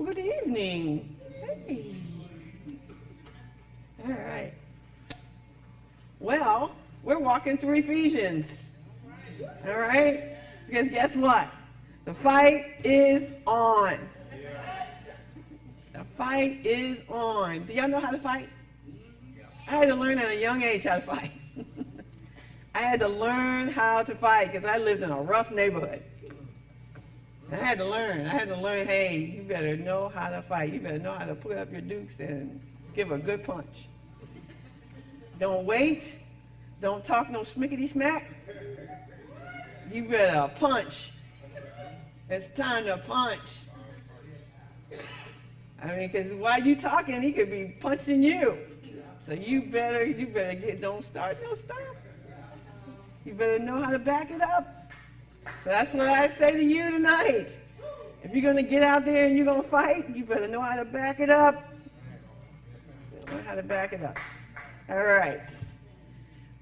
Well, good evening. Hey. All right. Well, we're walking through Ephesians. All right? Because guess what? The fight is on. The fight is on. Do y'all know how to fight? I had to learn at a young age how to fight. I had to learn how to fight because I lived in a rough neighborhood. I had to learn. I had to learn, hey, you better know how to fight. You better know how to put up your dukes and give a good punch. Don't wait. Don't talk no smickety smack. You better punch. It's time to punch. I mean, because while you talking, he could be punching you. So you better, you better get, don't start, no stop. You better know how to back it up. So that's what I say to you tonight. If you're going to get out there and you're going to fight, you better know how to back it up. Know how to back it up. All right.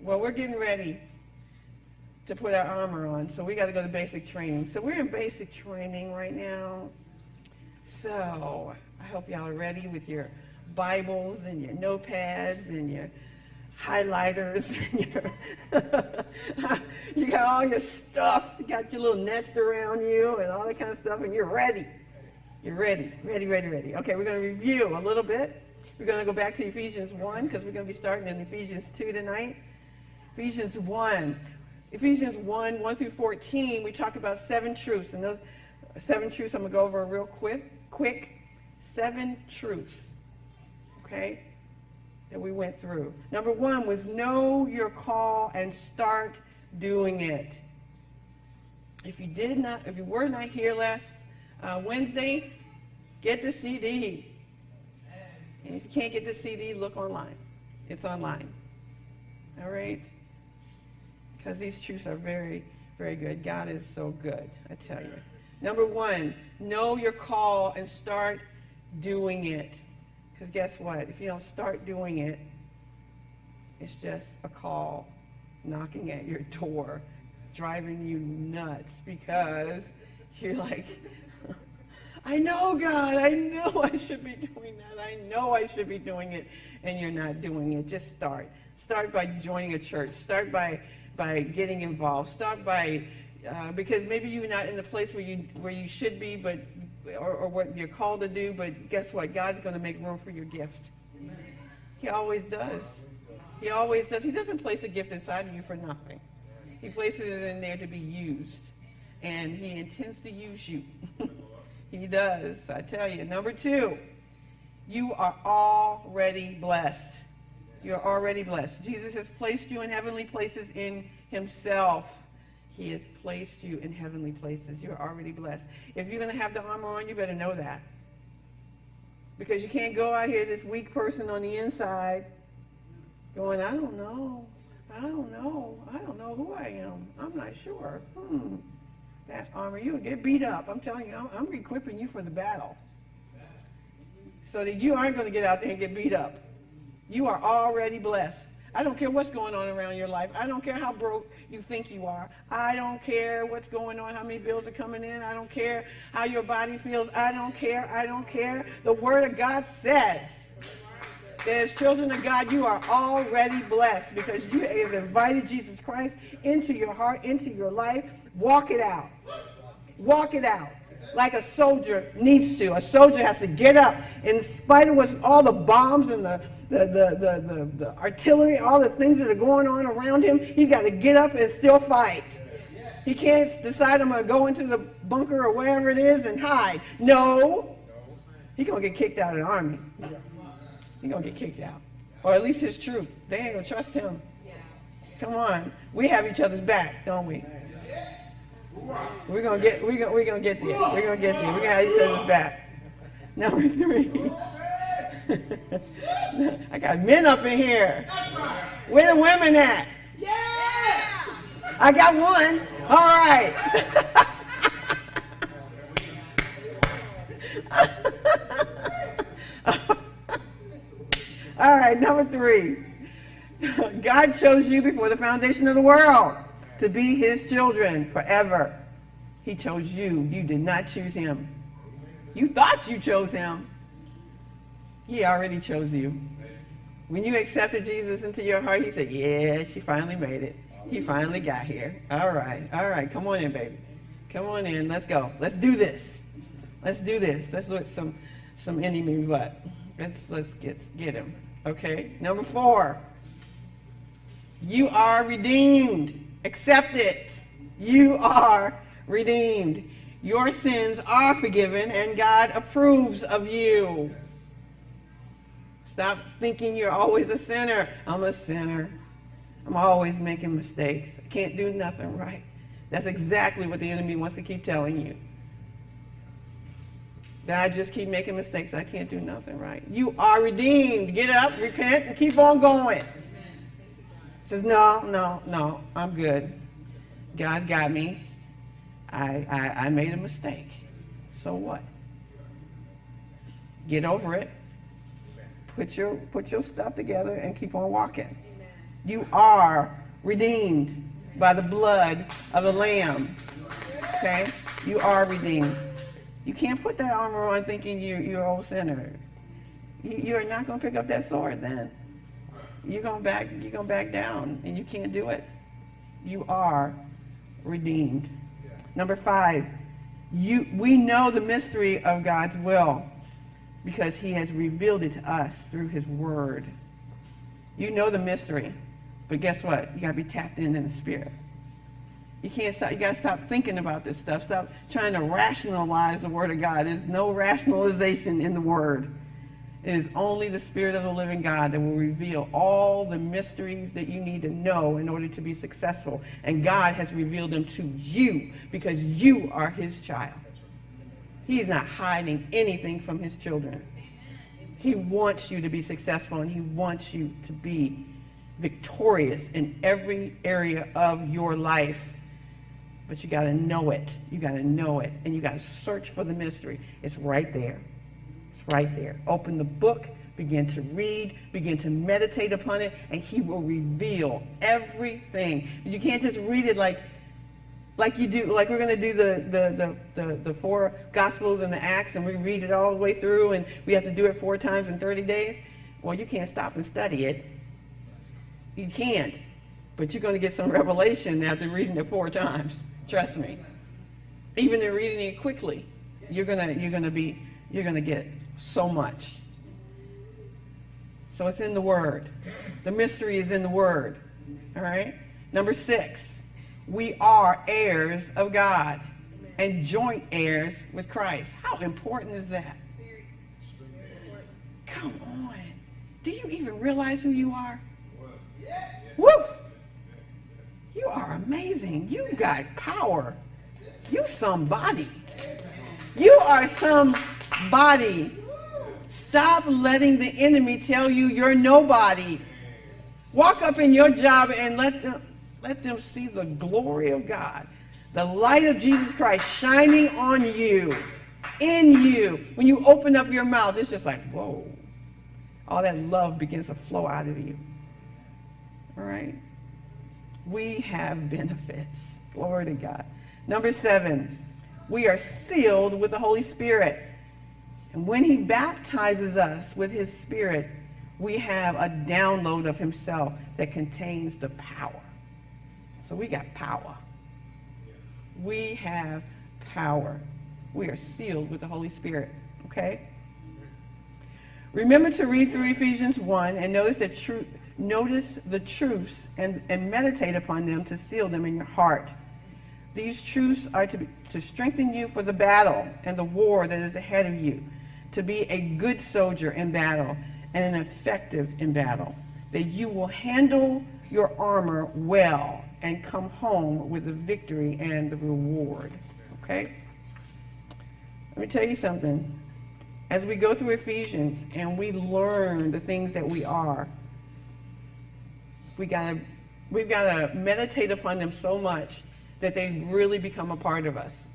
Well, we're getting ready to put our armor on, so we got to go to basic training. So we're in basic training right now. So I hope y'all are ready with your Bibles and your notepads and your highlighters. you got all your stuff. You got your little nest around you and all that kind of stuff, and you're ready. You're ready, ready, ready, ready. Okay, we're going to review a little bit. We're going to go back to Ephesians 1 because we're going to be starting in Ephesians 2 tonight. Ephesians 1. Ephesians 1, 1 through 14, we talk about seven truths. And those seven truths, I'm going to go over real quick. Quick. Seven truths. Okay? That we went through. Number one was know your call and start doing it. If you did not, if you were not here last uh, Wednesday, get the CD. And if you can't get the CD, look online. It's online. All right? Because these truths are very, very good. God is so good, I tell you. Number one, know your call and start doing it. Because guess what? If you don't start doing it, it's just a call knocking at your door, driving you nuts because you're like, I know, God, I know I should be doing that. I know I should be doing it, and you're not doing it. Just start. Start by joining a church. Start by by getting involved. Start by uh, because maybe you're not in the place where you where you should be, but or, or what you're called to do, but guess what? God's going to make room for your gift. He always does. He always does. He doesn't place a gift inside of you for nothing. He places it in there to be used. And he intends to use you. he does, I tell you. Number two, you are already blessed. You're already blessed. Jesus has placed you in heavenly places in himself. He has placed you in heavenly places. You're already blessed. If you're going to have the armor on, you better know that. Because you can't go out here, this weak person on the inside, going, I don't know. I don't know. I don't know who I am. I'm not sure. Hmm. That armor, you'll get beat up. I'm telling you, I'm, I'm equipping you for the battle. So that you aren't going to get out there and get beat up. You are already blessed. I don't care what's going on around your life. I don't care how broke you think you are. I don't care what's going on, how many bills are coming in. I don't care how your body feels. I don't care. I don't care. The Word of God says as children of God, you are already blessed because you have invited Jesus Christ into your heart, into your life. Walk it out. Walk it out like a soldier needs to. A soldier has to get up in spite of what's all the bombs and the the, the, the, the, the artillery, all the things that are going on around him. He's got to get up and still fight. He can't decide I'm going to go into the bunker or wherever it is and hide. No. He's going to get kicked out of the army. He's going to get kicked out. Or at least his troop. They ain't going to trust him. Come on. We have each other's back, don't we? We're gonna get we're gonna we're gonna get there. We're gonna get there. We're gonna have each other's back. Number three. I got men up in here. Where the women at? Yeah. I got one. All right. All right, number three. God chose you before the foundation of the world to be his children forever. He chose you. You did not choose him. You thought you chose him. He already chose you. When you accepted Jesus into your heart, he said, Yeah, she finally made it. He finally got here. All right, all right, come on in, baby. Come on in. Let's go. Let's do this. Let's do this. Let's look some some enemy butt. Let's let's get get him. Okay. Number four. You are redeemed. Accept it. You are redeemed. Your sins are forgiven, and God approves of you. Stop thinking you're always a sinner. I'm a sinner. I'm always making mistakes. I can't do nothing right. That's exactly what the enemy wants to keep telling you. That I just keep making mistakes. I can't do nothing right. You are redeemed. Get up, repent, and keep on going. Says, no, no, no, I'm good. God's got me. I, I, I made a mistake. So what? Get over it. Put your, put your stuff together and keep on walking. You are redeemed by the blood of the Lamb. Okay? You are redeemed. You can't put that armor on thinking you, you're old sinner. You, you're not going to pick up that sword then. You're going back. You're going back down, and you can't do it. You are redeemed. Number five, you, we know the mystery of God's will because he has revealed it to us through his word. You know the mystery, but guess what? You got to be tapped in in the spirit. You can't stop. You got to stop thinking about this stuff. Stop trying to rationalize the word of God. There's no rationalization in the word. It is only the Spirit of the living God that will reveal all the mysteries that you need to know in order to be successful. And God has revealed them to you because you are His child. He's not hiding anything from His children. He wants you to be successful and He wants you to be victorious in every area of your life. But you got to know it. You got to know it. And you got to search for the mystery. It's right there. It's right there. Open the book, begin to read, begin to meditate upon it, and he will reveal everything. You can't just read it like like you do, like we're going to do the, the, the, the, the four Gospels and the Acts, and we read it all the way through, and we have to do it four times in 30 days. Well, you can't stop and study it. You can't. But you're going to get some revelation after reading it four times. Trust me. Even in reading it quickly, you're going to, you're going to be you're going to get so much. So it's in the Word. The mystery is in the Word. All right? Number six, we are heirs of God and joint heirs with Christ. How important is that? Come on. Do you even realize who you are? Woo! You are amazing. You got power. You somebody. You are some body. Stop letting the enemy tell you you're nobody. Walk up in your job and let them let them see the glory of God. The light of Jesus Christ shining on you, in you. When you open up your mouth, it's just like, whoa. All that love begins to flow out of you. All right? We have benefits. Glory to God. Number seven, we are sealed with the Holy Spirit. And when he baptizes us with his spirit, we have a download of himself that contains the power. So we got power. We have power. We are sealed with the Holy Spirit. Okay? Remember to read through Ephesians 1 and notice the truth. Notice the truths and, and meditate upon them to seal them in your heart. These truths are to, be, to strengthen you for the battle and the war that is ahead of you to be a good soldier in battle and an effective in battle, that you will handle your armor well and come home with the victory and the reward. Okay? Let me tell you something. As we go through Ephesians and we learn the things that we are, we gotta we've got to meditate upon them so much that they really become a part of us.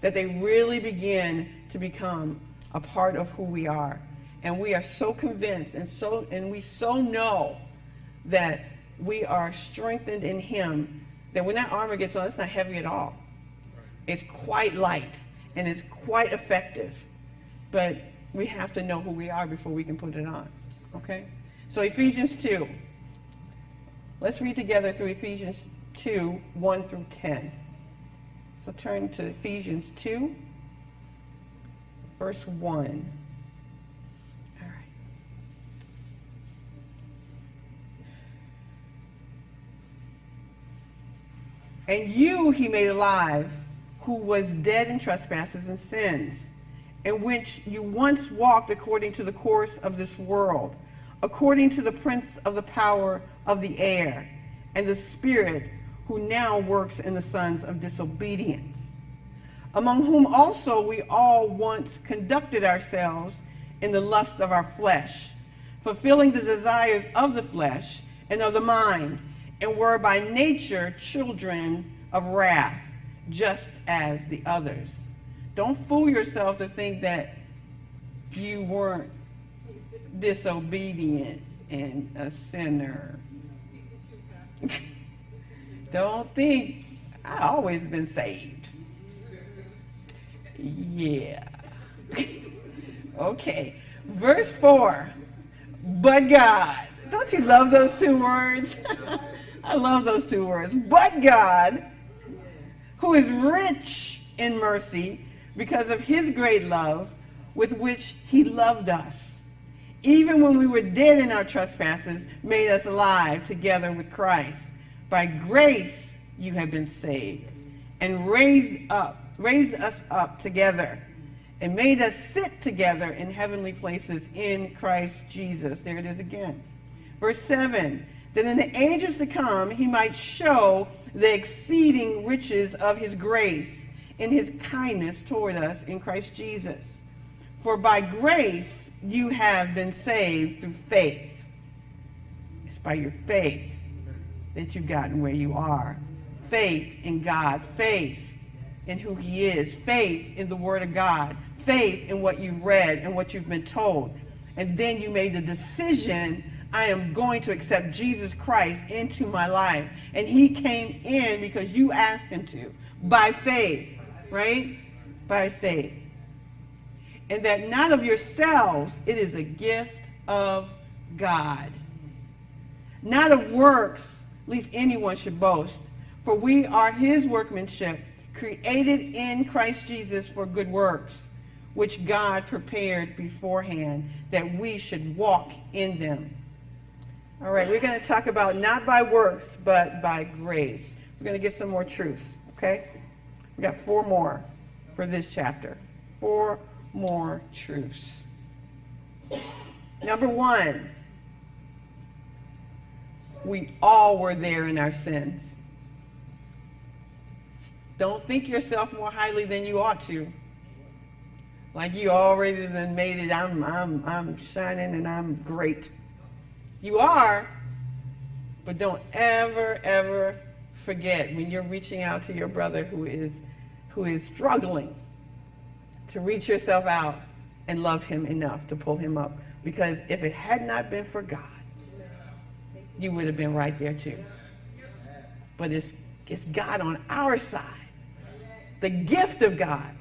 That they really begin to become a part of who we are. And we are so convinced and so and we so know that we are strengthened in him that when that armor gets on, it's not heavy at all. It's quite light and it's quite effective. but we have to know who we are before we can put it on. Okay? So Ephesians 2. Let's read together through Ephesians 2, 1 through 10. So turn to Ephesians 2, verse 1. All right. And you he made alive, who was dead in trespasses and sins, in which you once walked according to the course of this world, according to the prince of the power of the air, and the spirit who now works in the sons of disobedience, among whom also we all once conducted ourselves in the lust of our flesh, fulfilling the desires of the flesh and of the mind and were by nature children of wrath, just as the others. Don't fool yourself to think that you weren't disobedient and a sinner. Don't think I always been saved. Yeah. okay. Verse 4. But God. Don't you love those two words? I love those two words. But God, who is rich in mercy because of his great love with which he loved us, even when we were dead in our trespasses, made us alive together with Christ. By grace you have been saved, and raised up, raised us up together, and made us sit together in heavenly places in Christ Jesus. There it is again. Verse 7 that in the ages to come he might show the exceeding riches of his grace in his kindness toward us in Christ Jesus. For by grace you have been saved through faith. It's by your faith that you've gotten where you are. Faith in God, faith in who he is, faith in the word of God, faith in what you've read and what you've been told. And then you made the decision I am going to accept Jesus Christ into my life. And he came in because you asked him to, by faith, right? By faith. And that not of yourselves, it is a gift of God. Not of works, least anyone should boast. For we are his workmanship, created in Christ Jesus for good works, which God prepared beforehand that we should walk in them. All right, we're going to talk about not by works, but by grace. We're going to get some more truths, okay? We got four more for this chapter. Four more truths. Number one, we all were there in our sins. Don't think yourself more highly than you ought to. Like you already then made it. I'm, I'm, I'm shining and I'm great. You are, but don't ever, ever forget when you're reaching out to your brother who is, who is struggling to reach yourself out and love him enough to pull him up. Because if it had not been for God, you would have been right there too. But it's, it's God on our side, the gift of God.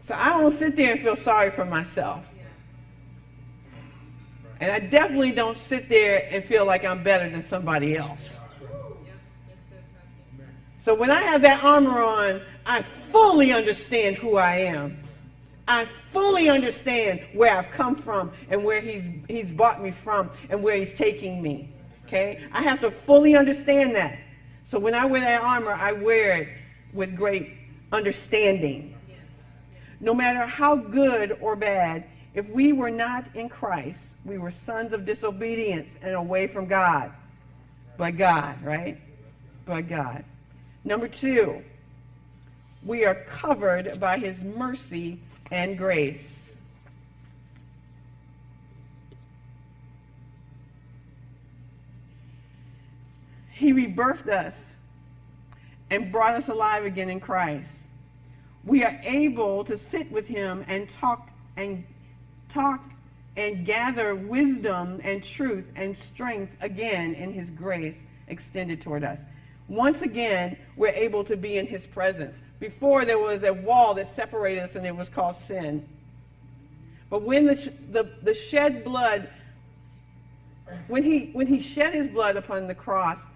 So I don't sit there and feel sorry for myself. And I definitely don't sit there and feel like I'm better than somebody else. So when I have that armor on, I fully understand who I am. I fully understand where I've come from and where he's, he's brought me from and where he's taking me. Okay? I have to fully understand that. So when I wear that armor, I wear it with great understanding. No matter how good or bad if we were not in Christ, we were sons of disobedience and away from God. But God, right? But God. Number two, we are covered by his mercy and grace. He rebirthed us and brought us alive again in Christ. We are able to sit with him and talk and talk and gather wisdom and truth and strength again in his grace extended toward us. Once again, we're able to be in his presence. Before there was a wall that separated us and it was called sin. But when the, the, the shed blood, when he, when he shed his blood upon the cross,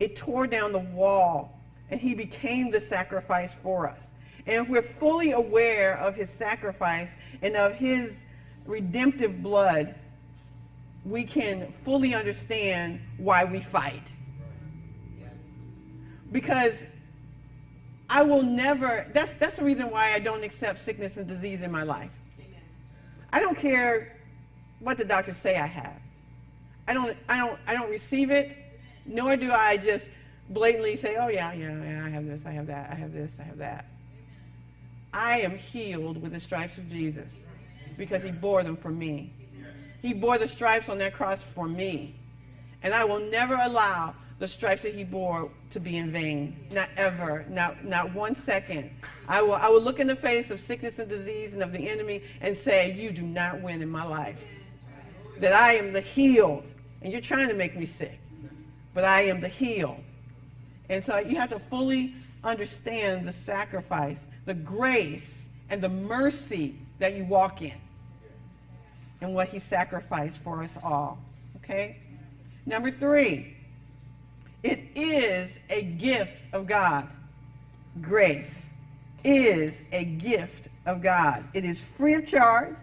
it tore down the wall and he became the sacrifice for us. And if we're fully aware of his sacrifice and of his redemptive blood, we can fully understand why we fight. Because I will never, that's, that's the reason why I don't accept sickness and disease in my life. I don't care what the doctors say I have. I don't, I don't, I don't receive it, nor do I just blatantly say, oh yeah, yeah, yeah, I have this, I have that, I have this, I have that. I am healed with the stripes of Jesus because he bore them for me. He bore the stripes on that cross for me. And I will never allow the stripes that he bore to be in vain. Not ever. Not, not one second. I will, I will look in the face of sickness and disease and of the enemy and say, You do not win in my life. That I am the healed. And you're trying to make me sick. But I am the healed. And so you have to fully understand the sacrifice, the grace, and the mercy that you walk in and what he sacrificed for us all. Okay? Number three, it is a gift of God. Grace is a gift of God. It is free of charge,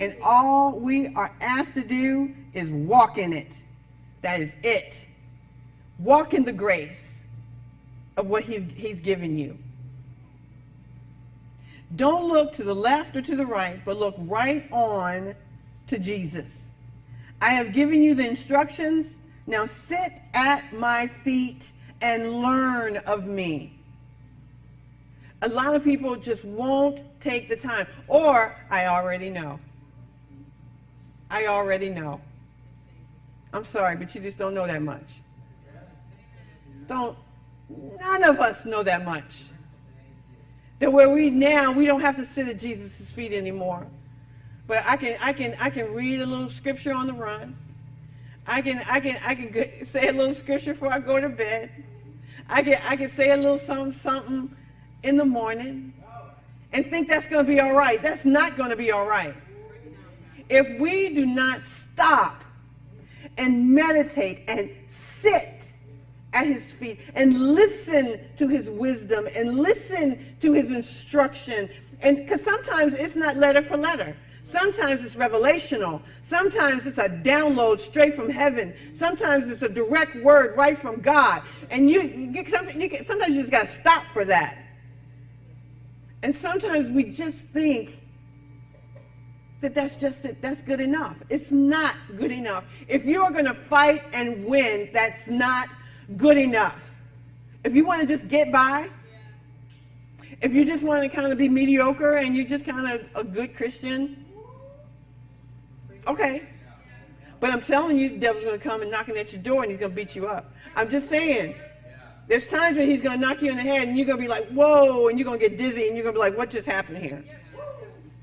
and all we are asked to do is walk in it. That is it. Walk in the grace of what he, He's given you. Don't look to the left or to the right, but look right on to Jesus. I have given you the instructions. Now sit at my feet and learn of me. A lot of people just won't take the time. Or, I already know. I already know. I'm sorry, but you just don't know that much. Don't, none of us know that much. That where we now, we don't have to sit at Jesus' feet anymore. But I can, I can, I can read a little scripture on the run. I can, I can, I can say a little scripture before I go to bed. I can, I can say a little something, something in the morning and think that's going to be all right. That's not going to be all right. If we do not stop and meditate and sit at his feet and listen to his wisdom and listen to his instruction. And because sometimes it's not letter for letter. Sometimes it's revelational. Sometimes it's a download straight from heaven. Sometimes it's a direct word right from God. And you, you get something, you get, sometimes you just got to stop for that. And sometimes we just think that that's just it, that's good enough. It's not good enough. If you are going to fight and win, that's not good enough. If you want to just get by, if you just want to kind of be mediocre and you're just kind of a good Christian, okay. But I'm telling you, the devil's going to come and knocking at your door and he's going to beat you up. I'm just saying. There's times when he's going to knock you in the head and you're going to be like, whoa, and you're going to get dizzy and you're going to be like, what just happened here?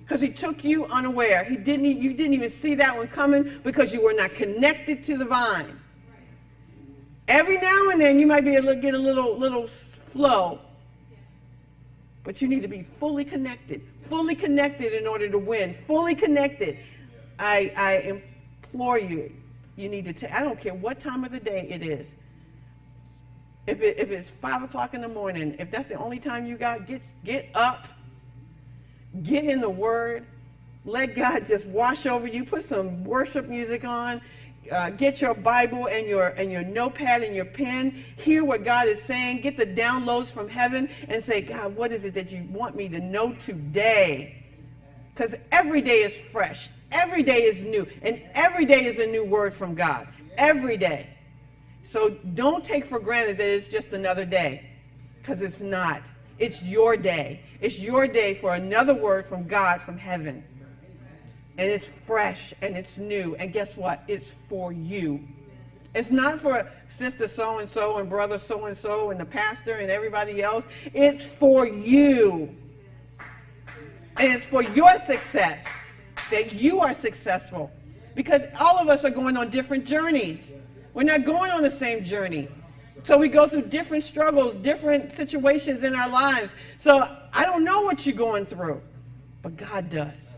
Because he took you unaware. He didn't, you didn't even see that one coming because you were not connected to the vine. Every now and then you might be able to get a little little flow. But you need to be fully connected. Fully connected in order to win. Fully connected. I, I implore you. You need to I don't care what time of the day it is. If, it, if it's 5 o'clock in the morning, if that's the only time you got, get, get up, get in the Word, let God just wash over you, put some worship music on, uh, get your Bible and your and your notepad and your pen. Hear what God is saying. Get the downloads from heaven and say, God, what is it that you want me to know today? Because every day is fresh, every day is new, and every day is a new word from God. Every day. So don't take for granted that it's just another day, because it's not. It's your day. It's your day for another word from God from heaven and it's fresh and it's new. And guess what? It's for you. It's not for sister so and so and brother so and so and the pastor and everybody else. It's for you. And it's for your success that you are successful. Because all of us are going on different journeys. We're not going on the same journey. So we go through different struggles, different situations in our lives. So I don't know what you're going through, but God does.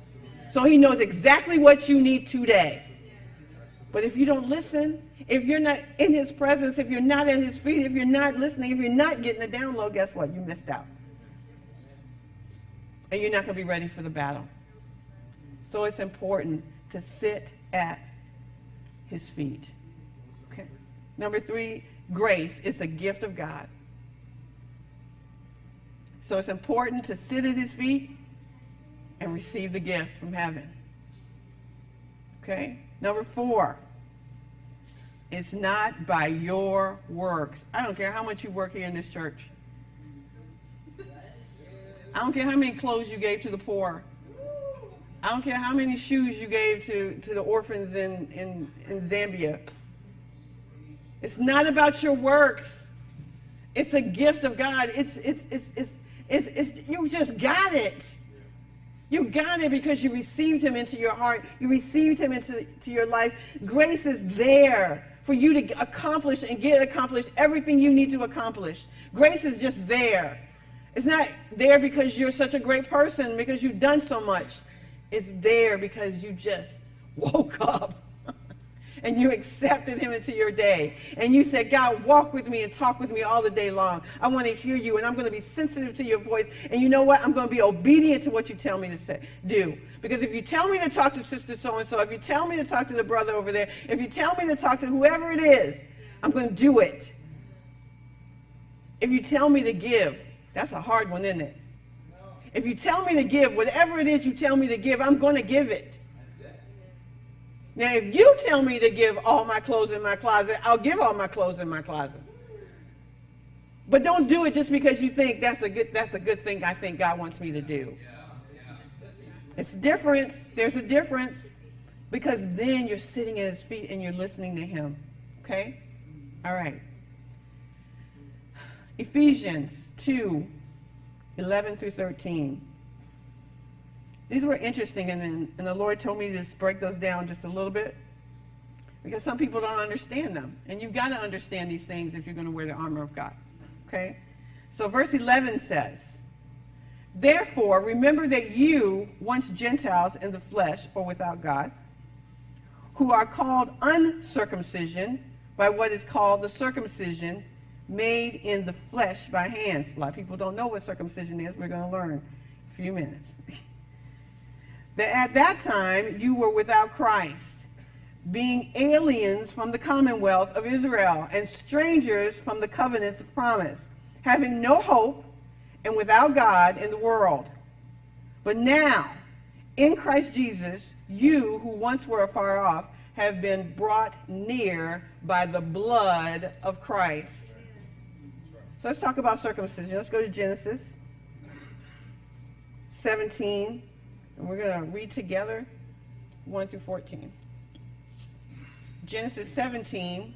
So he knows exactly what you need today. But if you don't listen, if you're not in his presence, if you're not at his feet, if you're not listening, if you're not getting the download, guess what? You missed out. And you're not going to be ready for the battle. So it's important to sit at his feet. Okay. Number three, grace is a gift of God. So it's important to sit at his feet and receive the gift from heaven. Okay? Number four, it's not by your works. I don't care how much you work here in this church. I don't care how many clothes you gave to the poor. I don't care how many shoes you gave to, to the orphans in, in, in Zambia. It's not about your works. It's a gift of God. It's, it's, it's, it's, it's, it's, you just got it. You got it because you received him into your heart. You received him into to your life. Grace is there for you to accomplish and get accomplished everything you need to accomplish. Grace is just there. It's not there because you're such a great person, because you've done so much. It's there because you just woke up and you accepted him into your day. And you said, God, walk with me and talk with me all the day long. I want to hear you and I'm going to be sensitive to your voice. And you know what? I'm going to be obedient to what you tell me to say, do. Because if you tell me to talk to sister so and so, if you tell me to talk to the brother over there, if you tell me to talk to whoever it is, I'm going to do it. If you tell me to give, that's a hard one, isn't it? If you tell me to give, whatever it is you tell me to give, I'm going to give it. Now, if you tell me to give all my clothes in my closet, I'll give all my clothes in my closet. But don't do it just because you think that's a good that's a good thing I think God wants me to do. It's difference. There's a difference because then you're sitting at his feet and you're listening to him. Okay? All right. Ephesians 2 11 through 13. These were interesting, and, then, and the Lord told me to just break those down just a little bit because some people don't understand them. And you've got to understand these things if you're going to wear the armor of God. Okay? So, verse 11 says, Therefore, remember that you, once Gentiles in the flesh or without God, who are called uncircumcision by what is called the circumcision made in the flesh by hands. A lot of people don't know what circumcision is. We're going to learn in a few minutes. that at that time you were without Christ, being aliens from the commonwealth of Israel and strangers from the covenants of promise, having no hope and without God in the world. But now, in Christ Jesus, you who once were afar off have been brought near by the blood of Christ. So let's talk about circumcision. Let's go to Genesis 17, and we're going to read together 1 through 14. Genesis 17,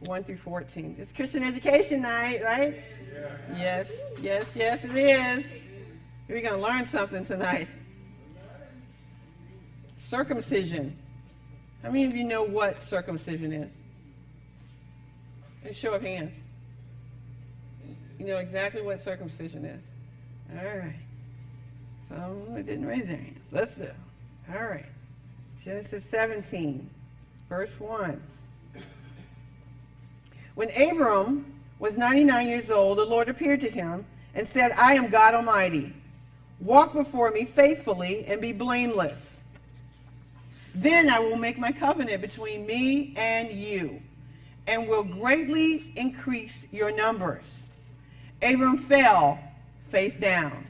1 through 14. It's Christian education night, right? Yeah. Yes, yes, yes, it is. We're going to learn something tonight. Circumcision. How many of you know what circumcision is? A show of hands. You know exactly what circumcision is. All right. Some didn't raise their hands. Let's do. All right. Genesis 17, verse 1. When Abram was 99 years old, the Lord appeared to him and said, I am God Almighty. Walk before me faithfully and be blameless. Then I will make my covenant between me and you and will greatly increase your numbers. Abram fell face down.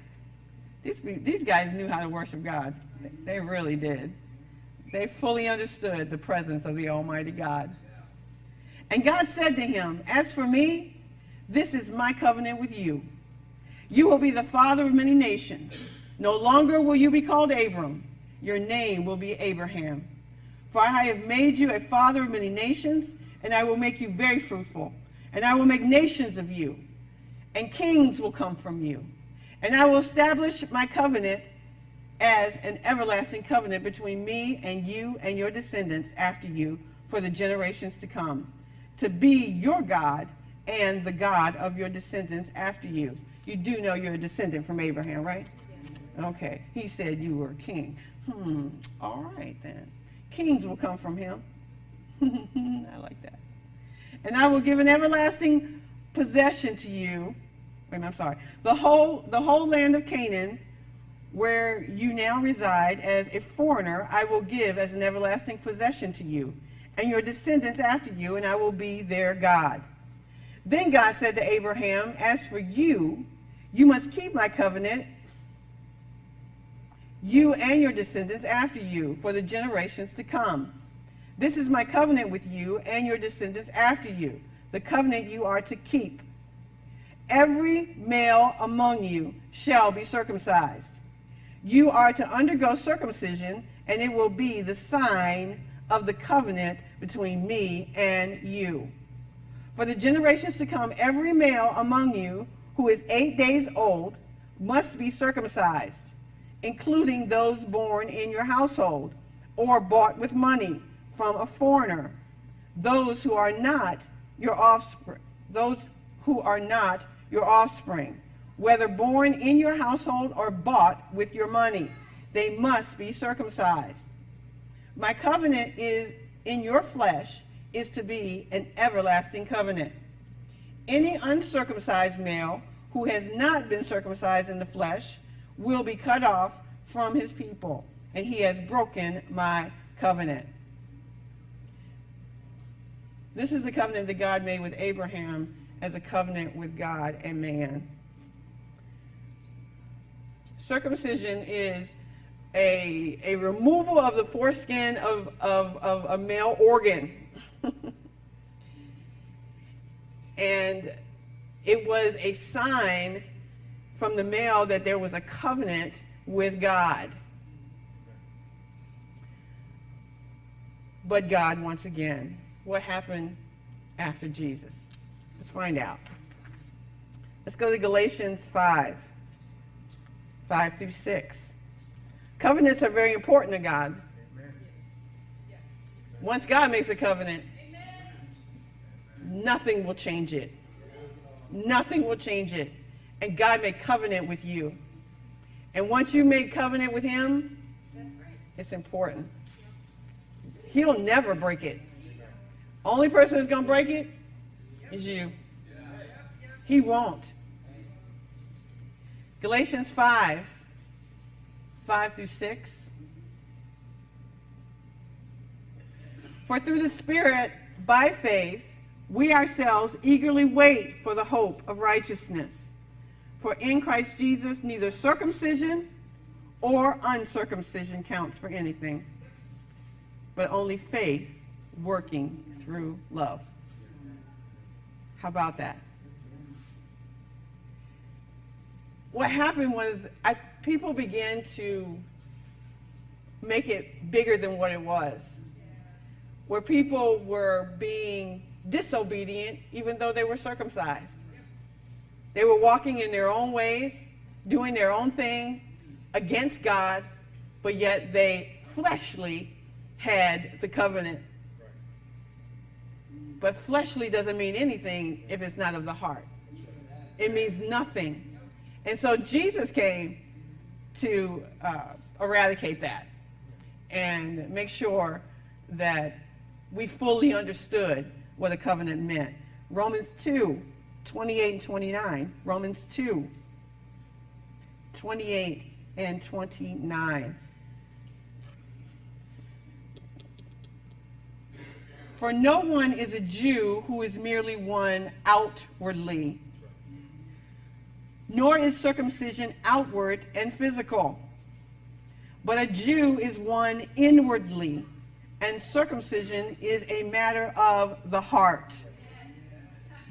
These, these guys knew how to worship God. They really did. They fully understood the presence of the Almighty God. And God said to him, As for me, this is my covenant with you. You will be the father of many nations. No longer will you be called Abram. Your name will be Abraham. For I have made you a father of many nations and I will make you very fruitful, and I will make nations of you, and kings will come from you. And I will establish my covenant as an everlasting covenant between me and you and your descendants after you for the generations to come, to be your God and the God of your descendants after you. You do know you're a descendant from Abraham, right? Okay, he said you were a king. Hmm, all right then. Kings will come from him. I like that. And I will give an everlasting possession to you. I'm sorry. The whole, the whole land of Canaan, where you now reside as a foreigner, I will give as an everlasting possession to you and your descendants after you, and I will be their God. Then God said to Abraham, As for you, you must keep my covenant, you and your descendants after you, for the generations to come. This is my covenant with you and your descendants after you, the covenant you are to keep. Every male among you shall be circumcised. You are to undergo circumcision, and it will be the sign of the covenant between me and you. For the generations to come, every male among you who is eight days old must be circumcised, including those born in your household or bought with money from a foreigner, those who are not your offspring, those who are not your offspring, whether born in your household or bought with your money, they must be circumcised. My covenant is in your flesh is to be an everlasting covenant. Any uncircumcised male who has not been circumcised in the flesh will be cut off from his people, and he has broken my covenant. This is the covenant that God made with Abraham as a covenant with God and man. Circumcision is a, a removal of the foreskin of, of, of a male organ. and it was a sign from the male that there was a covenant with God. But God, once again, what happened after Jesus? Find out. Let's go to Galatians 5 5 through 6. Covenants are very important to God. Once God makes a covenant, nothing will change it. Nothing will change it. And God made covenant with you. And once you make covenant with Him, it's important. He'll never break it. Only person that's going to break it is you. He won't. Galatians 5 5 through 6. For through the Spirit, by faith, we ourselves eagerly wait for the hope of righteousness. For in Christ Jesus, neither circumcision or uncircumcision counts for anything, but only faith working through love. How about that? What happened was I, people began to make it bigger than what it was, where people were being disobedient even though they were circumcised. They were walking in their own ways, doing their own thing against God, but yet they fleshly had the covenant but fleshly doesn't mean anything if it's not of the heart. It means nothing. And so Jesus came to uh, eradicate that and make sure that we fully understood what a covenant meant. Romans 2 28 and 29. Romans 2 28 and 29. For no one is a Jew who is merely one outwardly, nor is circumcision outward and physical. But a Jew is one inwardly, and circumcision is a matter of the heart,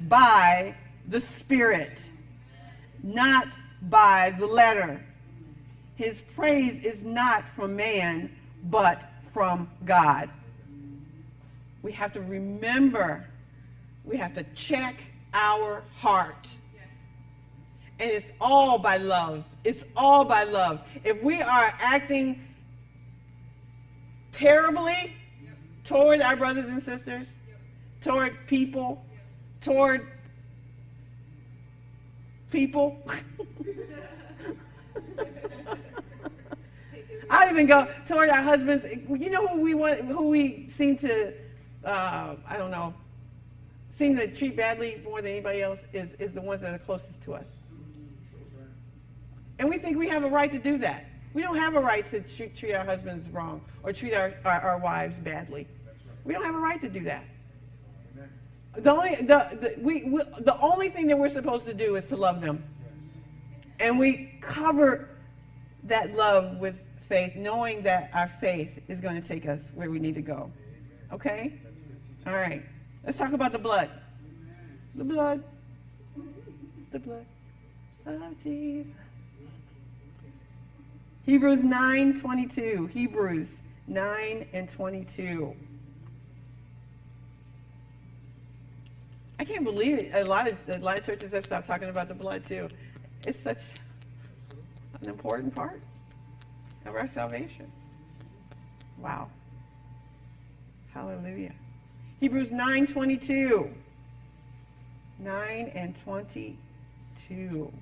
by the Spirit, not by the letter. His praise is not from man, but from God we have to remember, we have to check our heart. And it's all by love. It's all by love. If we are acting terribly toward our brothers and sisters, toward people, toward people, I even go toward our husbands. You know who we want, who we seem to, uh, I don't know, seem to treat badly more than anybody else is, is the ones that are closest to us. And we think we have a right to do that. We don't have a right to treat, treat our husbands wrong or treat our, our, our wives badly. We don't have a right to do that. The only, the, the, we, we, the only thing that we're supposed to do is to love them. And we cover that love with faith, knowing that our faith is going to take us where we need to go. Okay? All right. Let's talk about the blood. The blood. The blood of Jesus. Hebrews 9 22. Hebrews 9 and 22. I can't believe it. A lot of a lot of churches have stopped talking about the blood too. It's such an important part of our salvation. Wow. Hallelujah. Hebrews 9 22. 9 and 22.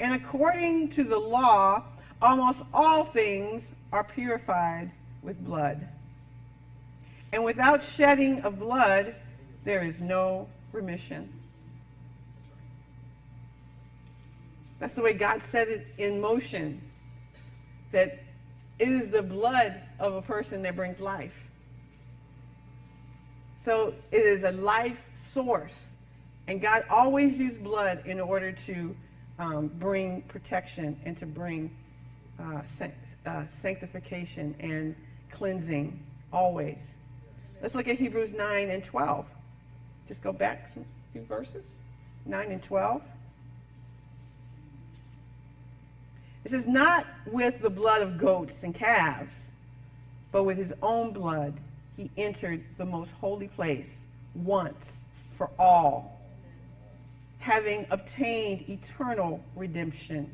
And according to the law, almost all things are purified with blood. And without shedding of blood, there is no remission. That's the way God set it in motion. That it is the blood of a person that brings life. So it is a life source. And God always used blood in order to um, bring protection and to bring uh, uh, sanctification and cleansing, always. Let's look at Hebrews 9 and 12. Just go back some few verses 9 and 12. It says, Not with the blood of goats and calves, but with his own blood he entered the most holy place once for all, having obtained eternal redemption.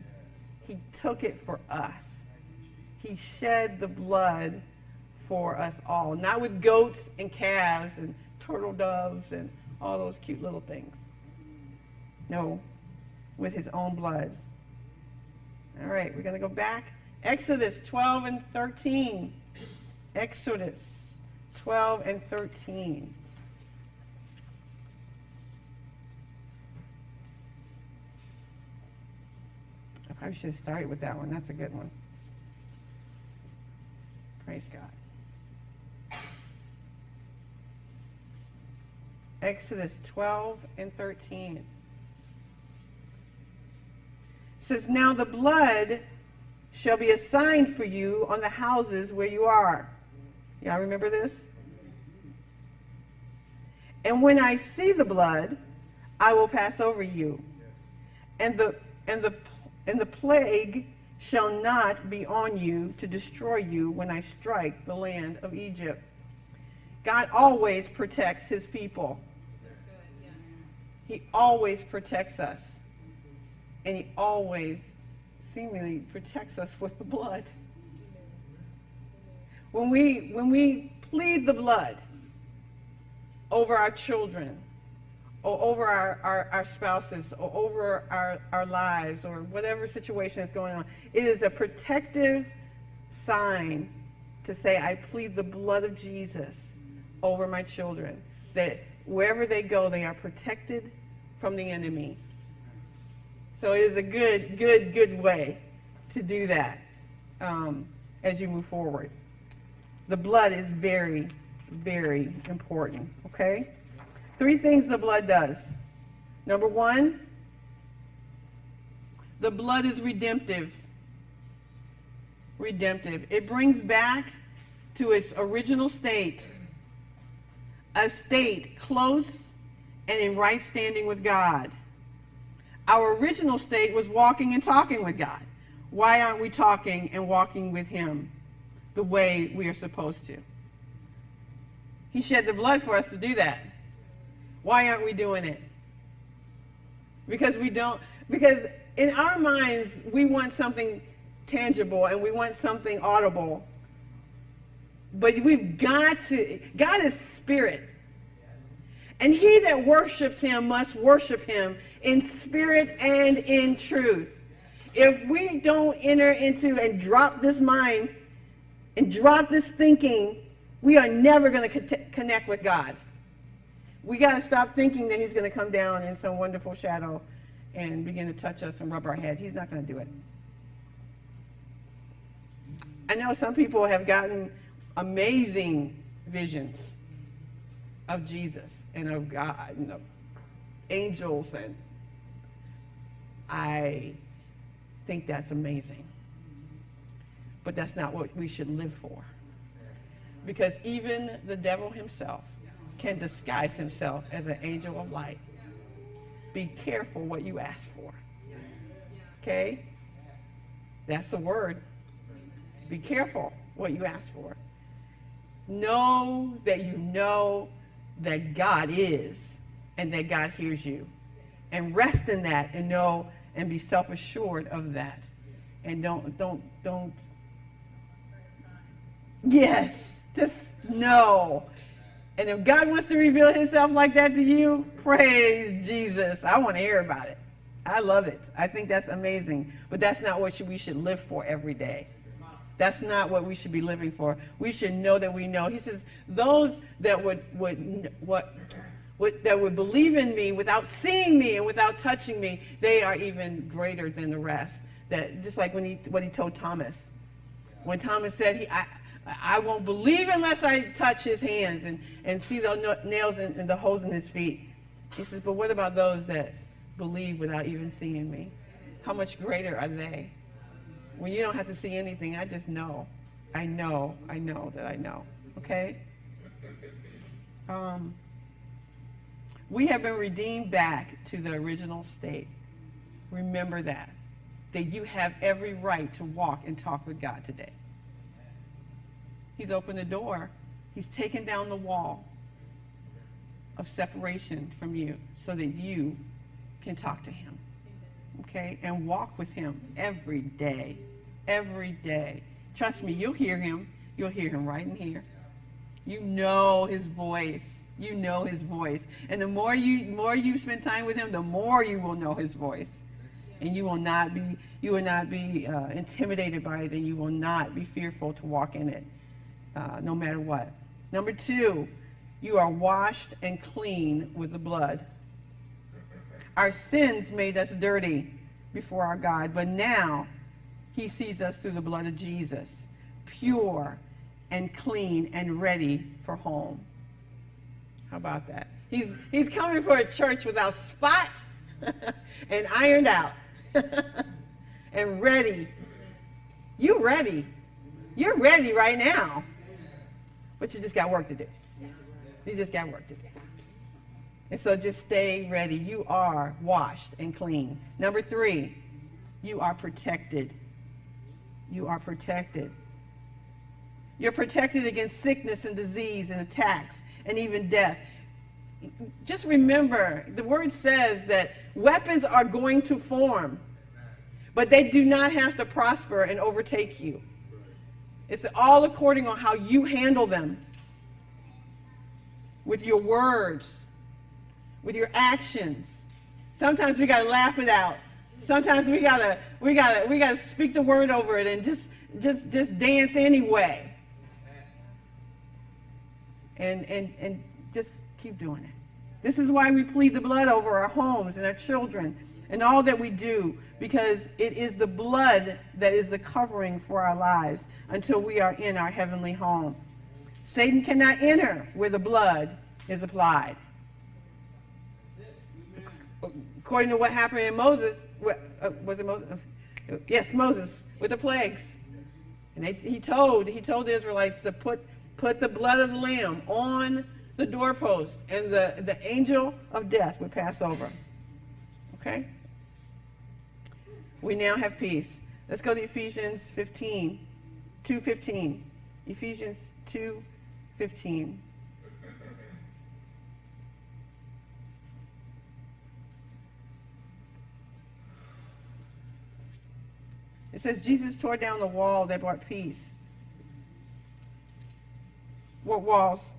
He took it for us. He shed the blood for us all, not with goats and calves and turtle doves and all those cute little things. No, with his own blood. All right, we're going to go back. Exodus 12 and 13. Exodus 12 and 13. I should have started with that one. That's a good one. Praise God. Exodus 12 and 13. It says, Now the blood shall be a sign for you on the houses where you are. Y'all remember this? And when I see the blood, I will pass over you. And the and the and the plague shall not be on you to destroy you when I strike the land of Egypt. God always protects his people. He always protects us. And he always seemingly protects us with the blood. When we when we plead the blood over our children, or over our, our, our, spouses, or over our, our lives, or whatever situation is going on, it is a protective sign to say, I plead the blood of Jesus over my children, that wherever they go, they are protected from the enemy. So it is a good, good, good way to do that um, as you move forward. The blood is very, very important, okay? Three things the blood does. Number one, the blood is redemptive. Redemptive. It brings back to its original state a state close and in right standing with God. Our original state was walking and talking with God. Why aren't we talking and walking with Him the way we are supposed to? He shed the blood for us to do that. Why aren't we doing it? Because we don't, because in our minds, we want something tangible and we want something audible. But we've got to, God is spirit. And he that worships him must worship him in spirit and in truth. if we don't enter into and drop this mind and drop this thinking, we are never going to connect with God. We got to stop thinking that He's going to come down in some wonderful shadow and begin to touch us and rub our head. He's not going to do it. I know some people have gotten amazing visions of Jesus and of God and of angels, and I think that's amazing. But that's not what we should live for. Because even the devil himself can disguise himself as an angel of light. Be careful what you ask for. Okay? That's the word. Be careful what you ask for. Know that you know that God is and that God hears you. And rest in that and know and be self-assured of that. And don't don't don't Yes, just know. And if God wants to reveal himself like that to you, praise Jesus. I want to hear about it. I love it. I think that's amazing. But that's not what we should live for every day. That's not what we should be living for. We should know that we know. He says, those that would, would, what, would, that would believe in me without seeing me and without touching me, they are even greater than the rest. That just like when he, what he told Thomas. When Thomas said, he, I, I won't believe unless I touch his hands and, and see the nails and, and the holes in his feet. He says, but what about those that believe without even seeing me? How much greater are they? When you don't have to see anything, I just know. I know, I know that I know. Okay? Um, we have been redeemed back to the original state. Remember that. That you have every right to walk and talk with God today. He's opened the door. He's taken down the wall of separation from you so that you can talk to him okay, and walk with him every day. Every day. Trust me, you'll hear him. You'll hear him right in here. You know his voice. You know his voice. And the more you more you spend time with him, the more you will know his voice. And you will not be you will not be uh, intimidated by it, and you will not be fearful to walk in it, uh, no matter what. Number two, you are washed and clean with the blood our sins made us dirty before our God, but now he sees us through the blood of Jesus, pure and clean and ready for home. How about that? He's, he's coming for a church without spot and ironed out and ready. You ready. You're ready right now. But you just got work to do. You just got work to do. And so just stay ready. You are washed and clean. Number three, you are protected. You are protected. You're protected against sickness and disease and attacks and even death. Just remember, the word says that weapons are going to form, but they do not have to prosper and overtake you. It's all according on how you handle them with your words with your actions. Sometimes we gotta laugh it out. Sometimes we gotta we gotta we gotta speak the word over it and just just just dance anyway. And and and just keep doing it. This is why we plead the blood over our homes and our children and all that we do, because it is the blood that is the covering for our lives until we are in our heavenly home. Satan cannot enter where the blood is applied according to what happened in Moses, uh, was it Moses? Yes, Moses with the plagues. And he told he told the Israelites to put put the blood of the lamb on the doorpost, and the, the angel of death would pass over. Okay? We now have peace. Let's go to Ephesians 15, 2.15. Ephesians 2.15. It says Jesus tore down the wall that brought peace. What walls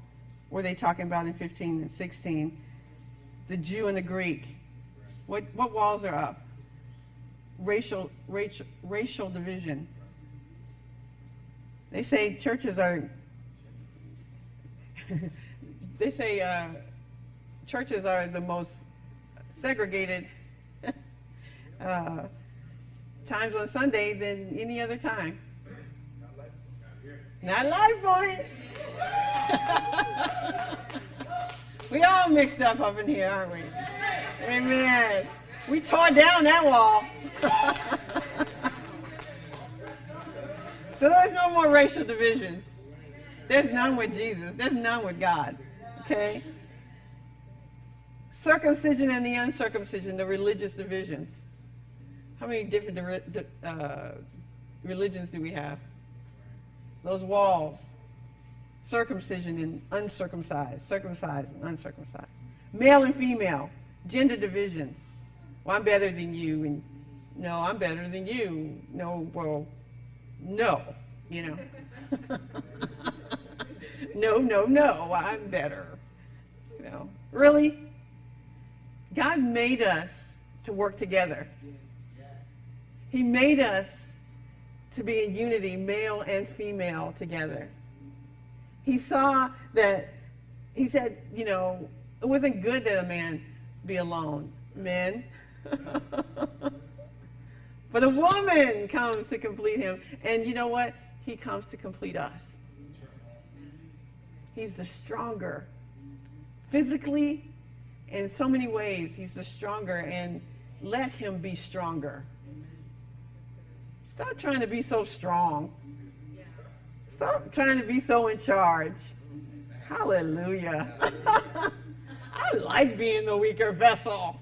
were they talking about in 15 and 16? The Jew and the Greek. What, what walls are up? Racial, racial, racial division. They say churches are, they say uh, churches are the most segregated uh, times on Sunday than any other time. Not life, boy. we all mixed up up in here, aren't we? Amen. We tore down that wall. so there's no more racial divisions. There's none with Jesus. There's none with God. Okay? Circumcision and the uncircumcision, the religious divisions. How many different uh, religions do we have? Those walls. Circumcision and uncircumcised, circumcised and uncircumcised. Male and female, gender divisions. Well, I'm better than you, and no, I'm better than you. No, well, no, you know. no, no, no, I'm better. You know, really? God made us to work together. He made us to be in unity, male and female together. He saw that, he said, you know, it wasn't good that a man be alone. Men. but a woman comes to complete him. And you know what? He comes to complete us. He's the stronger. Physically, in so many ways, he's the stronger. And let him be stronger. Stop trying to be so strong. Stop trying to be so in charge. Hallelujah. I like being the weaker vessel.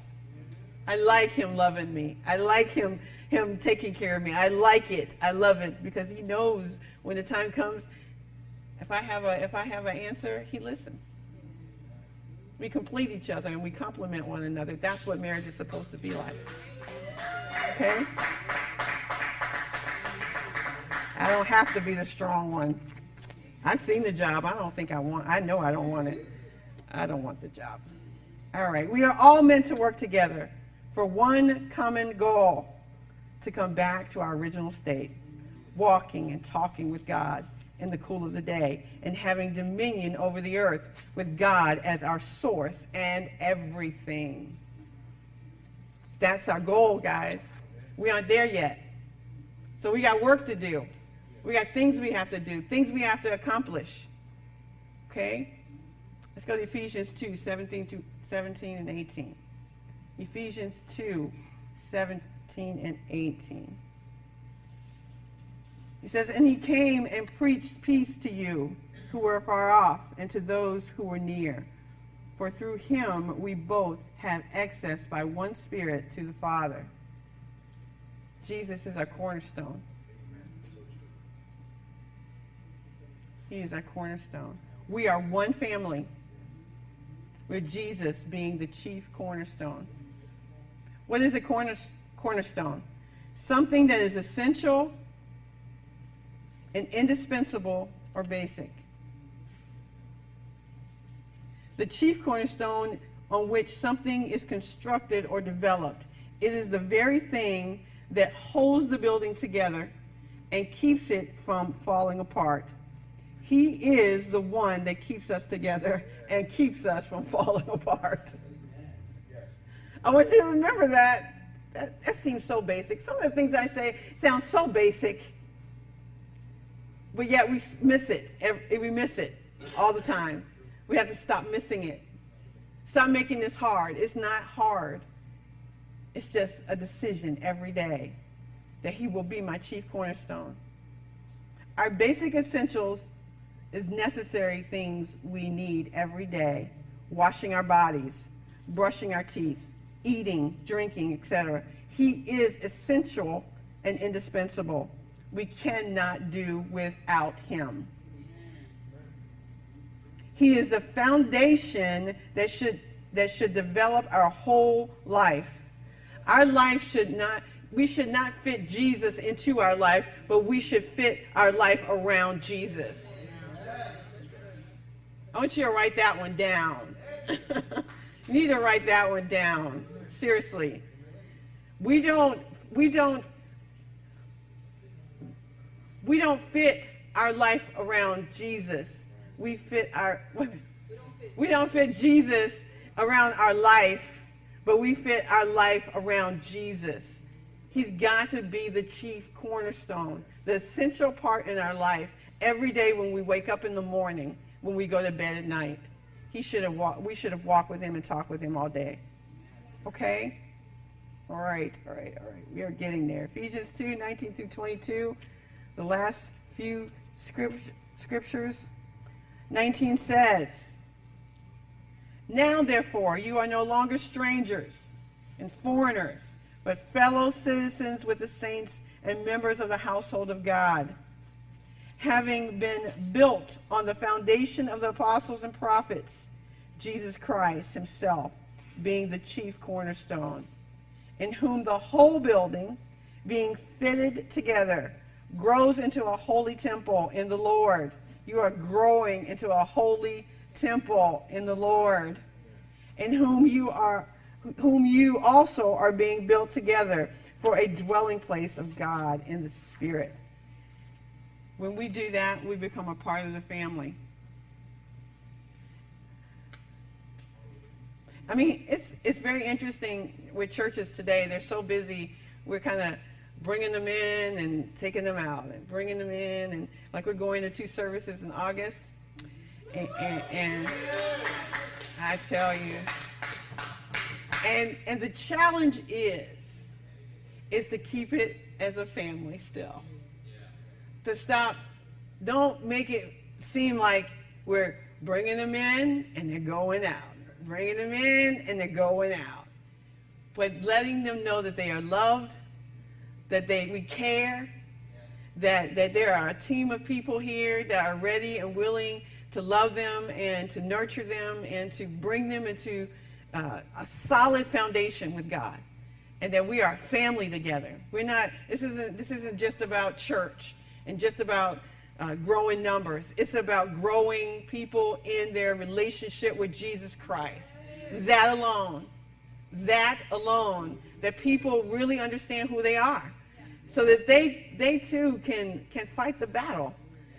I like him loving me. I like him him taking care of me. I like it. I love it because he knows when the time comes if I have a if I have an answer, he listens. We complete each other and we complement one another. That's what marriage is supposed to be like. Okay? I don't have to be the strong one. I've seen the job. I don't think I want. I know I don't want it. I don't want the job. All right. We are all meant to work together for one common goal to come back to our original state, walking and talking with God in the cool of the day and having dominion over the earth with God as our source and everything. That's our goal, guys. We aren't there yet. So we got work to do. We got things we have to do, things we have to accomplish. Okay? Let's go to Ephesians 2 17, to 17 and 18. Ephesians 2 17 and 18. He says, And he came and preached peace to you who were far off and to those who were near. For through him we both have access by one Spirit to the Father. Jesus is our cornerstone. He is our cornerstone. We are one family, with Jesus being the chief cornerstone. What is a corner, cornerstone? Something that is essential and indispensable or basic. The chief cornerstone on which something is constructed or developed. It is the very thing that holds the building together and keeps it from falling apart. He is the one that keeps us together and keeps us from falling apart. I want you to remember that. that. That seems so basic. Some of the things I say sound so basic, but yet we miss it. Eh, we miss it all the time. We have to stop missing it. Stop making this hard. It's not hard. It's just a decision every day that He will be my chief cornerstone. Our basic essentials is necessary things we need every day washing our bodies, brushing our teeth, eating, drinking, etc. He is essential and indispensable. We cannot do without him. He is the foundation that should that should develop our whole life. Our life should not we should not fit Jesus into our life, but we should fit our life around Jesus. I want you to write that one down. you need to write that one down. Seriously. We don't we don't we don't fit our life around Jesus. We fit our we don't fit Jesus around our life, but we fit our life around Jesus. He's got to be the chief cornerstone, the essential part in our life every day when we wake up in the morning, when we go to bed at night. He should have walked, we should have walked with him and talked with him all day. Okay? All right, all right, all right. We are getting there. Ephesians 2 19 through 22, the last few script, scriptures. 19 says, Now therefore, you are no longer strangers and foreigners, but fellow citizens with the saints and members of the household of God, having been built on the foundation of the apostles and prophets, Jesus Christ himself being the chief cornerstone in whom the whole building, being fitted together, grows into a holy temple in the Lord. You are growing into a holy temple in the Lord, in whom you are whom you also are being built together for a dwelling place of God in the Spirit. When we do that, we become a part of the family. I mean, it's it's very interesting with churches today. They're so busy. We're kind of bringing them in and taking them out, and bringing them in, and like we're going to two services in August, and, and, and I tell you, and and the challenge is, is to keep it as a family still. To stop, don't make it seem like we're bringing them in and they're going out bringing them in and they're going out. But letting them know that they are loved, that they we care, that, that there are a team of people here that are ready and willing to love them and to nurture them and to bring them into uh, a solid foundation with God. And that we are family together. We're not, this isn't, this isn't just about church and just about uh, growing numbers. It's about growing people in their relationship with Jesus Christ. That alone. That alone. That people really understand who they are. So that they they too can can fight the battle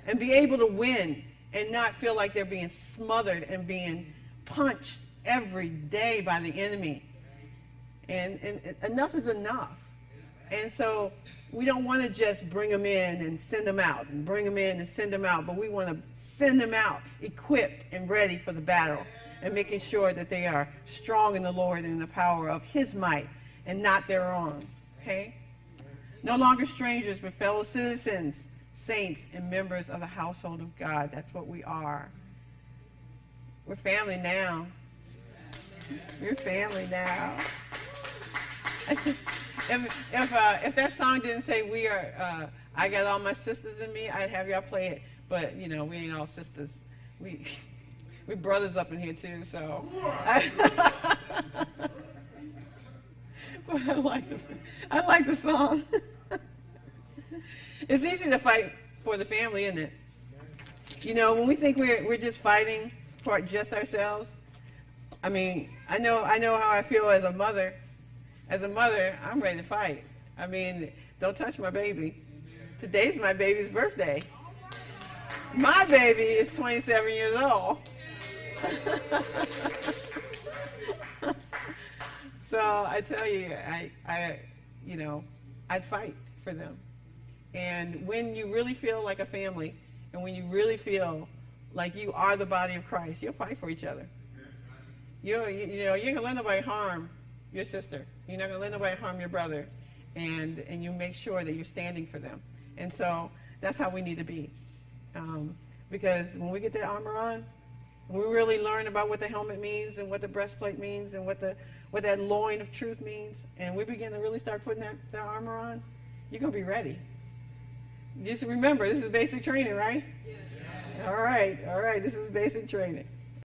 and be able to win and not feel like they're being smothered and being punched every day by the enemy. And, and enough is enough. And so we don't want to just bring them in and send them out and bring them in and send them out, but we want to send them out equipped and ready for the battle and making sure that they are strong in the Lord and in the power of His might and not their own. Okay? No longer strangers, but fellow citizens, saints, and members of the household of God. That's what we are. We're family now. We're family now. if if uh, if that song didn't say we are, uh, I got all my sisters in me, I'd have y'all play it. But you know, we ain't all sisters. We we brothers up in here too. So. I, but I like the I like the song. it's easy to fight for the family, isn't it? You know, when we think we're we're just fighting for just ourselves. I mean, I know I know how I feel as a mother as a mother, I'm ready to fight. I mean, don't touch my baby. Today's my baby's birthday. My baby is 27 years old. so I tell you, I, I, you know, I'd fight for them. And when you really feel like a family, and when you really feel like you are the body of Christ, you'll fight for each other. You, you know, you're gonna let nobody harm your sister. You're not going to let nobody harm your brother. And, and you make sure that you're standing for them. And so that's how we need to be. Um, because when we get that armor on, we really learn about what the helmet means and what the breastplate means and what, the, what that loin of truth means, and we begin to really start putting that, that armor on, you're going to be ready. Just remember, this is basic training, right? Yes. All right, all right, this is basic training.